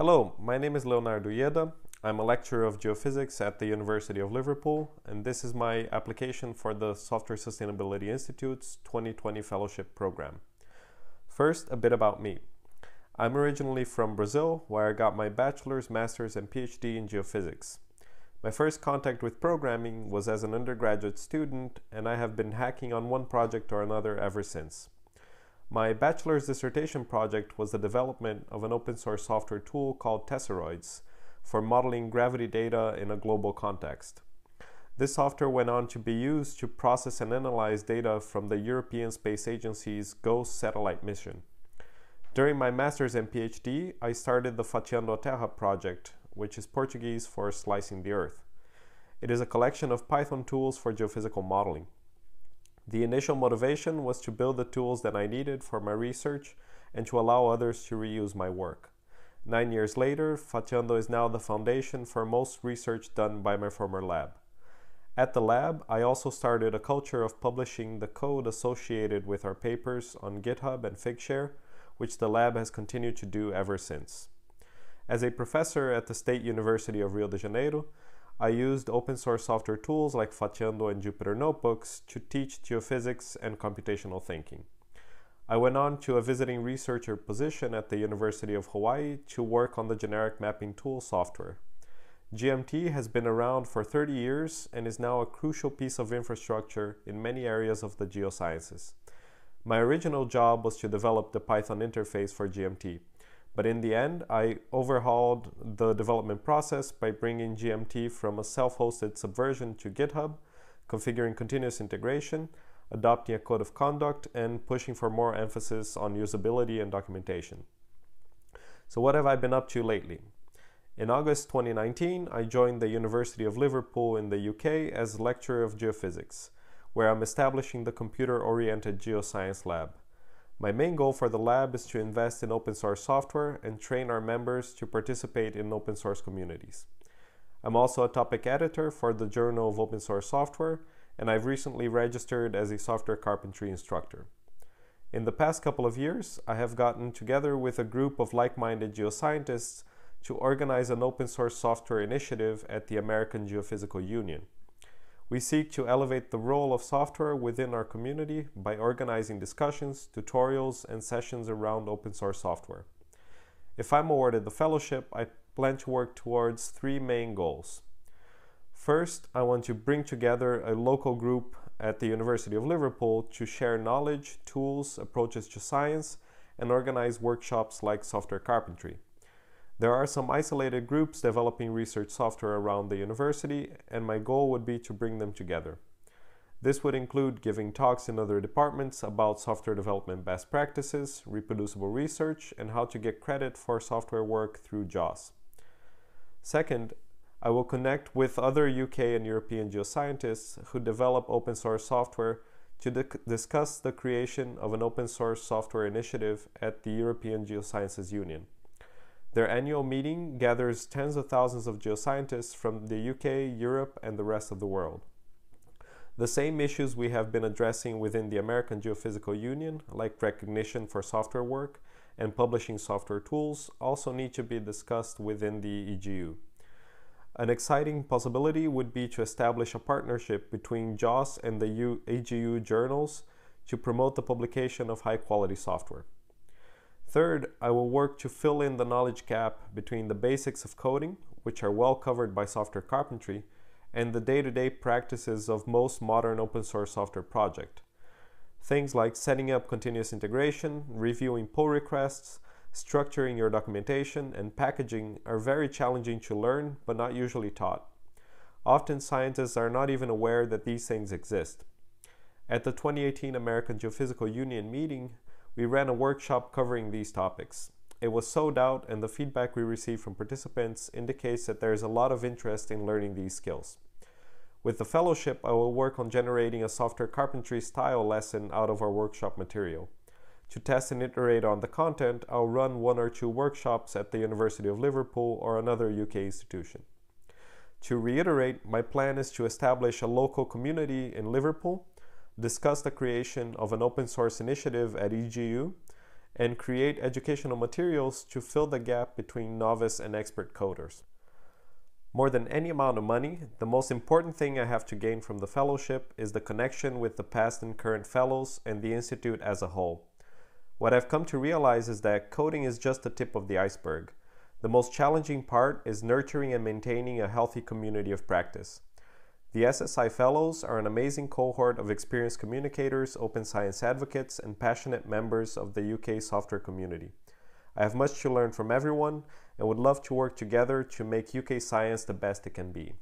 Hello, my name is Leonardo Uieda. I'm a lecturer of geophysics at the University of Liverpool, and this is my application for the Software Sustainability Institute's 2020 Fellowship Program. First, a bit about me. I'm originally from Brazil, where I got my bachelor's, master's, and PhD in geophysics. My first contact with programming was as an undergraduate student, and I have been hacking on one project or another ever since. My bachelor's dissertation project was the development of an open source software tool called Tesseroids for modeling gravity data in a global context. This software went on to be used to process and analyze data from the European Space Agency's GOCE satellite mission. During my master's and PhD, I started the Fatiando Terra project, which is Portuguese for slicing the earth. It is a collection of Python tools for geophysical modeling. The initial motivation was to build the tools that I needed for my research and to allow others to reuse my work. Nine years later, Fatiando is now the foundation for most research done by my former lab. At the lab, I also started a culture of publishing the code associated with our papers on GitHub and Figshare, which the lab has continued to do ever since. As a professor at the State University of Rio de Janeiro, I used open source software tools like Fatiando and Jupyter Notebooks to teach geophysics and computational thinking. I went on to a visiting researcher position at the University of Hawaii to work on the generic mapping tool software. GMT has been around for 30 years and is now a crucial piece of infrastructure in many areas of the geosciences. My original job was to develop the Python interface for GMT, but in the end, I overhauled the development process by bringing GMT from a self-hosted subversion to GitHub, configuring continuous integration, adopting a code of conduct, and pushing for more emphasis on usability and documentation. So what have I been up to lately? In August 2019, I joined the University of Liverpool in the UK as lecturer of geophysics, where I'm establishing the computer-oriented geoscience lab. My main goal for the lab is to invest in open source software and train our members to participate in open source communities. I'm also a topic editor for the Journal of Open Source Software, and I've recently registered as a software carpentry instructor. In the past couple of years, I have gotten together with a group of like-minded geoscientists to organize an open source software initiative at the American Geophysical Union. We seek to elevate the role of software within our community by organizing discussions, tutorials, and sessions around open source software. If I'm awarded the fellowship, I plan to work towards three main goals. First, I want to bring together a local group at the University of Liverpool to share knowledge, tools, approaches to science, and organize workshops like software carpentry. There are some isolated groups developing research software around the university, and my goal would be to bring them together. This would include giving talks in other departments about software development best practices, reproducible research, and how to get credit for software work through JOSS. Second, I will connect with other UK and European geoscientists who develop open source software to discuss the creation of an open source software initiative at the European Geosciences Union. Their annual meeting gathers tens of thousands of geoscientists from the UK, Europe, and the rest of the world. The same issues we have been addressing within the American Geophysical Union, like recognition for software work and publishing software tools, also need to be discussed within the EGU. An exciting possibility would be to establish a partnership between JOSS and the EGU journals to promote the publication of high quality software. Third, I will work to fill in the knowledge gap between the basics of coding, which are well covered by software carpentry, and the day-to-day -day practices of most modern open source software project. Things like setting up continuous integration, reviewing pull requests, structuring your documentation, and packaging are very challenging to learn, but not usually taught. Often scientists are not even aware that these things exist. At the 2018 American Geophysical Union meeting, we ran a workshop covering these topics. It was sold out and the feedback we received from participants indicates that there is a lot of interest in learning these skills. With the fellowship, I will work on generating a software carpentry style lesson out of our workshop material. To test and iterate on the content, I'll run one or two workshops at the University of Liverpool or another UK institution. To reiterate, my plan is to establish a local community in Liverpool discuss the creation of an open source initiative at EGU, and create educational materials to fill the gap between novice and expert coders. More than any amount of money, the most important thing I have to gain from the fellowship is the connection with the past and current fellows and the Institute as a whole. What I've come to realize is that coding is just the tip of the iceberg. The most challenging part is nurturing and maintaining a healthy community of practice. The SSI Fellows are an amazing cohort of experienced communicators, open science advocates, and passionate members of the UK software community. I have much to learn from everyone and would love to work together to make UK science the best it can be.